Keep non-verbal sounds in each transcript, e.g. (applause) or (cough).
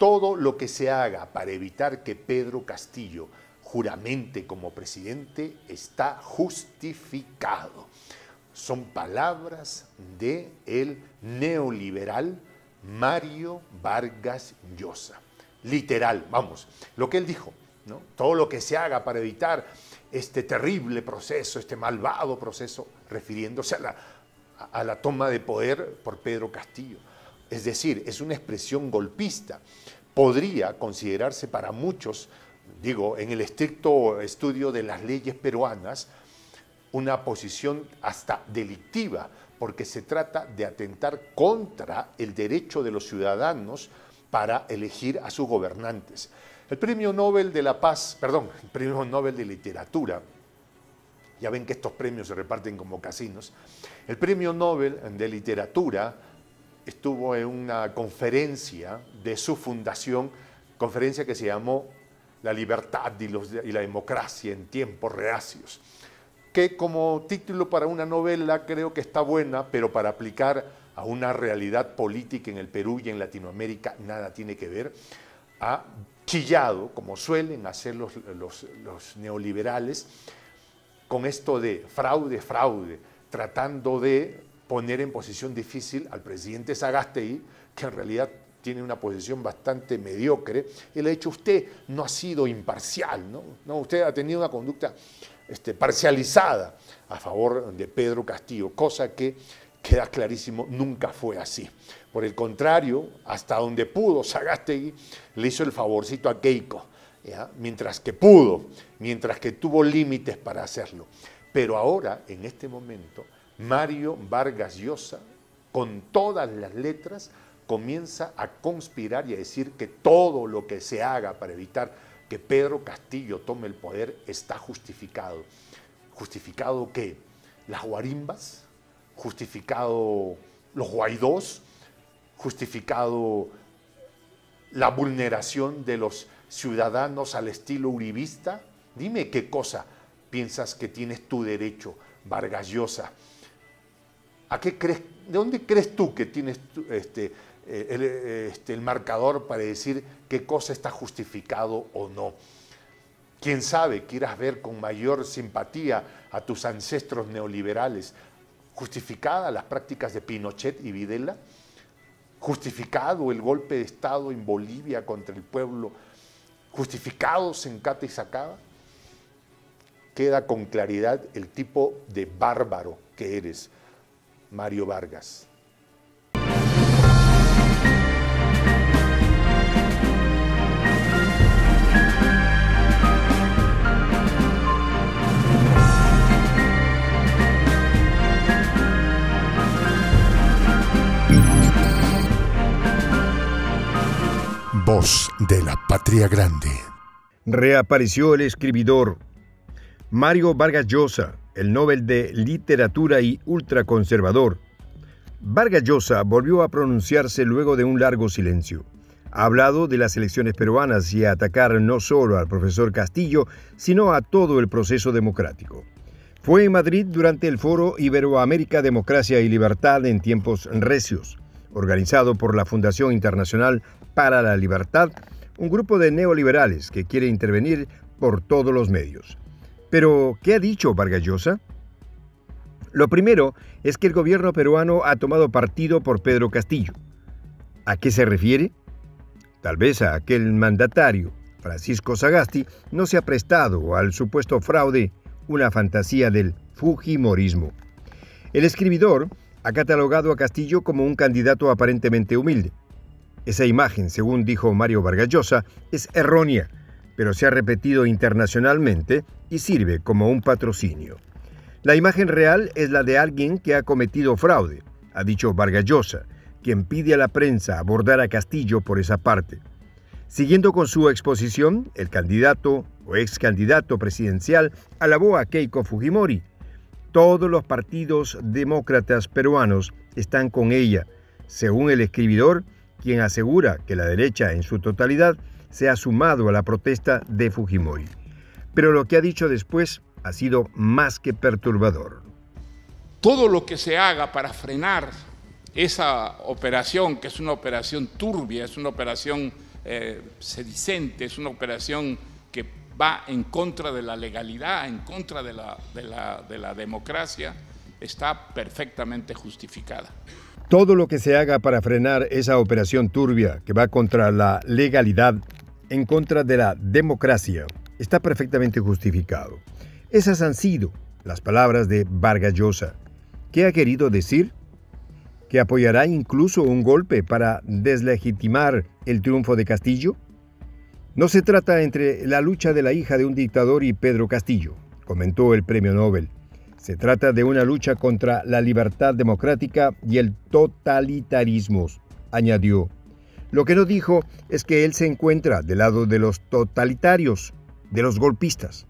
todo lo que se haga para evitar que Pedro Castillo juramente como presidente está justificado. Son palabras de el neoliberal Mario Vargas Llosa. Literal, vamos, lo que él dijo, ¿no? Todo lo que se haga para evitar este terrible proceso, este malvado proceso, refiriéndose a la, a la toma de poder por Pedro Castillo. Es decir, es una expresión golpista. Podría considerarse para muchos, digo, en el estricto estudio de las leyes peruanas, una posición hasta delictiva, porque se trata de atentar contra el derecho de los ciudadanos para elegir a sus gobernantes. El Premio Nobel de la Paz, perdón, el Premio Nobel de Literatura, ya ven que estos premios se reparten como casinos, el Premio Nobel de Literatura estuvo en una conferencia de su fundación, conferencia que se llamó La libertad y, la democracia en tiempos reacios, que como título para una novela creo que está buena, pero para aplicar a una realidad política en el Perú y en Latinoamérica nada tiene que ver, ha chillado, como suelen hacer los, neoliberales, con esto de fraude, fraude, tratando de poner en posición difícil al presidente Sagastei, que en realidad tiene una posición bastante mediocre, le ha dicho, usted no ha sido imparcial, ¿no? usted ha tenido una conducta este, parcializada a favor de Pedro Castillo, cosa que queda clarísimo, nunca fue así. Por el contrario, hasta donde pudo, Sagastei le hizo el favorcito a Keiko, mientras que pudo, mientras que tuvo límites para hacerlo. Pero ahora, en este momento, Mario Vargas Llosa, con todas las letras, comienza a conspirar y a decir que todo lo que se haga para evitar que Pedro Castillo tome el poder está justificado. ¿Justificado qué? ¿Las guarimbas? ¿Justificado los guaidós? ¿Justificado la vulneración de los ciudadanos al estilo uribista? Dime qué cosa piensas que tienes tu derecho, Vargas Llosa crees, ¿De dónde crees tú que tienes este, eh, el, este, el marcador para decir qué cosa está justificado o no? Quién sabe, quieras ver con mayor simpatía a tus ancestros neoliberales, justificadas las prácticas de Pinochet y Videla, justificado el golpe de Estado en Bolivia contra el pueblo, justificados en Cata y Sacaba, queda con claridad el tipo de bárbaro que eres Mario Vargas. Voz de la Patria Grande. Reapareció el escribidor Mario Vargas Llosa, el Nobel de Literatura y ultraconservador. Vargas Llosa volvió a pronunciarse luego de un largo silencio. Ha hablado de las elecciones peruanas y a atacar no solo al profesor Castillo, sino a todo el proceso democrático. Fue en Madrid durante el foro Iberoamérica Democracia y Libertad en tiempos recios, organizado por la Fundación Internacional para la Libertad, un grupo de neoliberales que quiere intervenir por todos los medios. Pero, ¿qué ha dicho Vargas Llosa? Lo primero es que el gobierno peruano ha tomado partido por Pedro Castillo. ¿A qué se refiere? Tal vez a aquel mandatario, Francisco Sagasti, no se ha prestado al supuesto fraude, una fantasía del Fujimorismo. El escribidor ha catalogado a Castillo como un candidato aparentemente humilde. Esa imagen, según dijo Mario Vargas Llosa, es errónea pero se ha repetido internacionalmente y sirve como un patrocinio. La imagen real es la de alguien que ha cometido fraude, ha dicho Vargas Llosa, quien pide a la prensa abordar a Castillo por esa parte. Siguiendo con su exposición, el candidato o ex candidato presidencial alabó a Keiko Fujimori. Todos los partidos demócratas peruanos están con ella, según el escribidor, quien asegura que la derecha en su totalidad se ha sumado a la protesta de Fujimori. Pero lo que ha dicho después ha sido más que perturbador. Todo lo que se haga para frenar esa operación, que es una operación turbia, es una operación eh, sedicente, es una operación que va en contra de la legalidad, en contra de la, de la democracia, está perfectamente justificada. Todo lo que se haga para frenar esa operación turbia que va contra la legalidad, en contra de la democracia, está perfectamente justificado. Esas han sido las palabras de Vargas Llosa. ¿Qué ha querido decir? ¿Que apoyará incluso un golpe para deslegitimar el triunfo de Castillo? No se trata entre la lucha de la hija de un dictador y Pedro Castillo, comentó el premio Nobel. Se trata de una lucha contra la libertad democrática y el totalitarismo, añadió. Lo que no dijo es que él se encuentra del lado de los totalitarios, de los golpistas.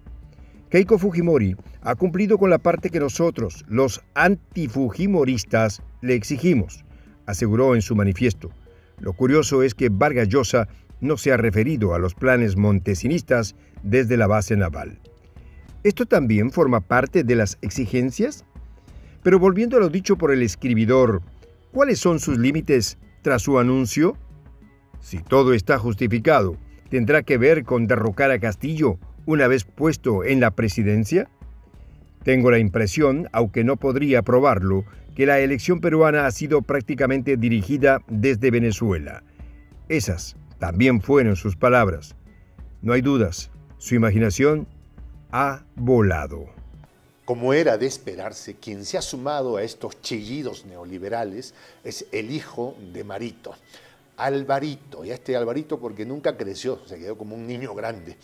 Keiko Fujimori ha cumplido con la parte que nosotros, los antifujimoristas, le exigimos, aseguró en su manifiesto. Lo curioso es que Vargas Llosa no se ha referido a los planes montesinistas desde la base naval. ¿Esto también forma parte de las exigencias? Pero volviendo a lo dicho por el escribidor, ¿cuáles son sus límites tras su anuncio? Si todo está justificado, ¿tendrá que ver con derrocar a Castillo una vez puesto en la presidencia? Tengo la impresión, aunque no podría probarlo, que la elección peruana ha sido prácticamente dirigida desde Venezuela. Esas también fueron sus palabras. No hay dudas, su imaginación ha volado. Como era de esperarse, quien se ha sumado a estos chillidos neoliberales es el hijo de Marito, Alvarito. Y este Alvarito porque nunca creció, se quedó como un niño grande.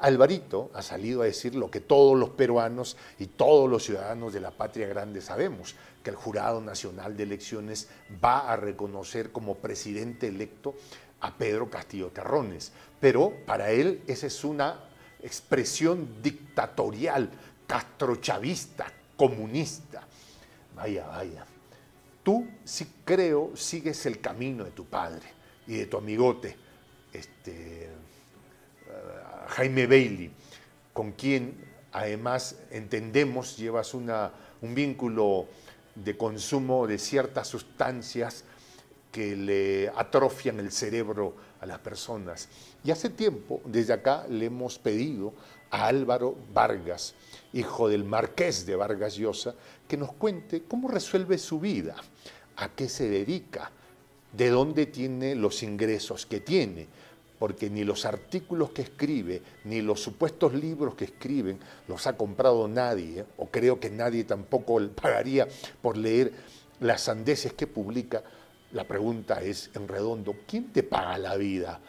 Alvarito ha salido a decir lo que todos los peruanos y todos los ciudadanos de la patria grande sabemos, que el Jurado Nacional de Elecciones va a reconocer como presidente electo a Pedro Castillo Terrones. Pero para él esa es una expresión dictatorial, castrochavista, comunista. Vaya, vaya. Tú sí creo sigues el camino de tu padre y de tu amigote, este, Jaime Bailey, con quien además entendemos llevas una, un vínculo de consumo de ciertas sustancias que le atrofian el cerebro a las personas. Y hace tiempo, desde acá, le hemos pedido a Álvaro Vargas, hijo del marqués de Vargas Llosa, que nos cuente cómo resuelve su vida, a qué se dedica, de dónde tiene los ingresos que tiene, porque ni los artículos que escribe, ni los supuestos libros que escriben, los ha comprado nadie, o creo que nadie tampoco (laughs) pagaría por leer las sandeces que publica, la pregunta es, en redondo, ¿quién te paga la vida?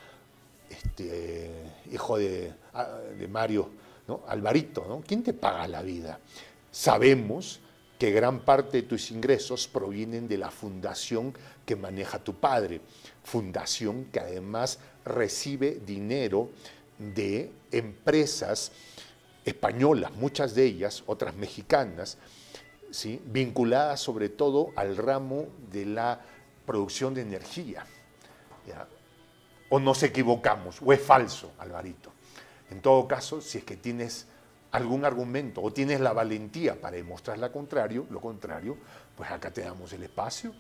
Este, hijo de, ah, Mario. Alvarito, ¿no? ¿quién te paga la vida? Sabemos que gran parte de tus ingresos provienen de la fundación que maneja tu padre, fundación que además recibe dinero de empresas españolas, muchas de ellas, otras mexicanas, ¿sí? vinculadas sobre todo al ramo de la producción de energía. O nos equivocamos, o es falso, Alvarito. En todo caso, si es que tienes algún argumento o tienes la valentía para demostrar lo contrario, lo contrario, pues acá te damos el espacio,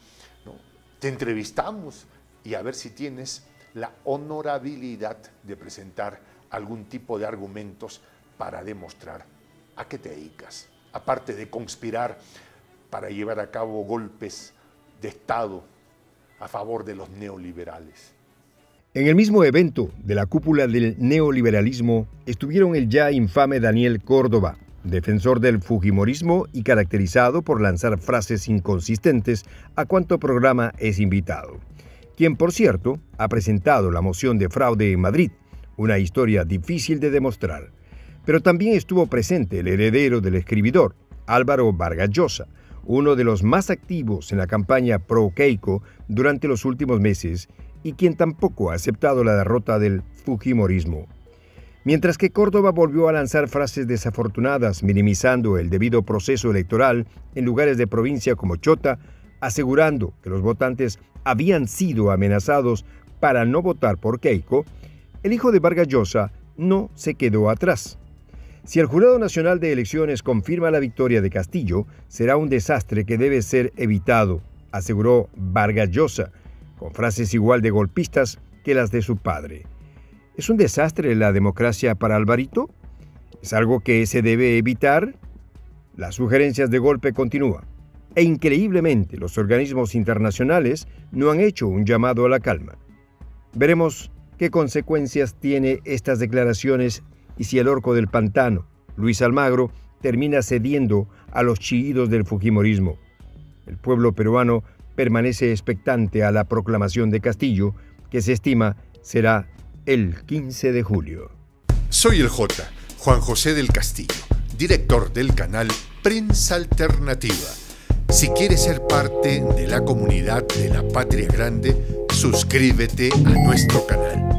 te entrevistamos y a ver si tienes la honorabilidad de presentar algún tipo de argumentos para demostrar a qué te dedicas, aparte de conspirar para llevar a cabo golpes de Estado a favor de los neoliberales. En el mismo evento de la cúpula del neoliberalismo estuvieron el ya infame Daniel Córdoba, defensor del Fujimorismo y caracterizado por lanzar frases inconsistentes a cuanto programa es invitado, quien por cierto ha presentado la moción de fraude en Madrid, una historia difícil de demostrar. Pero también estuvo presente el heredero del escribidor, Álvaro Vargas Llosa, uno de los más activos en la campaña pro-Keiko durante los últimos meses y quien tampoco ha aceptado la derrota del Fujimorismo. Mientras que Córdoba volvió a lanzar frases desafortunadas minimizando el debido proceso electoral en lugares de provincia como Chota, asegurando que los votantes habían sido amenazados para no votar por Keiko, el hijo de Vargas Llosa no se quedó atrás. Si el Jurado Nacional de Elecciones confirma la victoria de Castillo, será un desastre que debe ser evitado, aseguró Vargas Llosa, con frases igual de golpistas que las de su padre. ¿Es un desastre la democracia para Alvarito? ¿Es algo que se debe evitar? Las sugerencias de golpe continúan. E increíblemente los organismos internacionales no han hecho un llamado a la calma. Veremos qué consecuencias tiene estas declaraciones y si el orco del pantano, Luis Almagro, termina cediendo a los chillidos del Fujimorismo. El pueblo peruano permanece expectante a la proclamación de Castillo, que se estima será el 15 de julio. Soy el J, Juan José del Castillo, director del canal Prensa Alternativa. Si quieres ser parte de la comunidad de la Patria Grande, suscríbete a nuestro canal.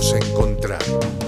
volvernos encontrar.